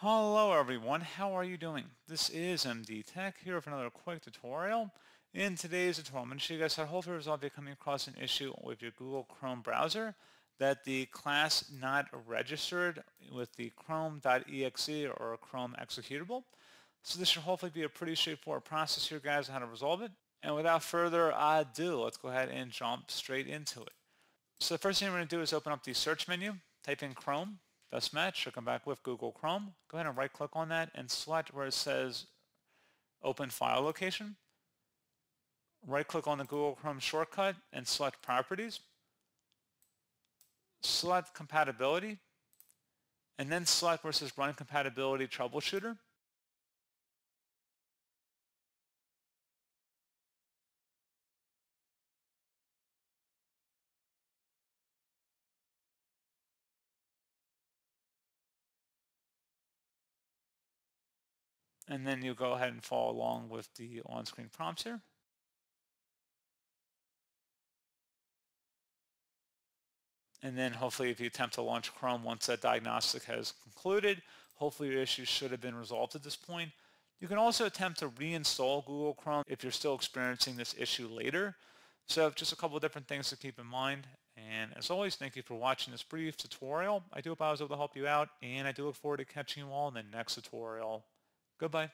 Hello everyone, how are you doing? This is MD Tech here with another quick tutorial. In today's tutorial, I'm going to show you guys how to hopefully resolve you're coming across an issue with your Google Chrome browser that the class not registered with the chrome.exe or Chrome executable. So this should hopefully be a pretty straightforward process here guys on how to resolve it. And without further ado, let's go ahead and jump straight into it. So the first thing we're going to do is open up the search menu, type in Chrome, best match, I'll come back with Google Chrome. Go ahead and right click on that and select where it says open file location. Right click on the Google Chrome shortcut and select properties. Select compatibility and then select where it says run compatibility troubleshooter. And then you'll go ahead and follow along with the on-screen prompts here. And then hopefully if you attempt to launch Chrome once that diagnostic has concluded, hopefully your issue should have been resolved at this point. You can also attempt to reinstall Google Chrome if you're still experiencing this issue later. So just a couple different things to keep in mind. And as always, thank you for watching this brief tutorial. I do hope I was able to help you out, and I do look forward to catching you all in the next tutorial. Goodbye.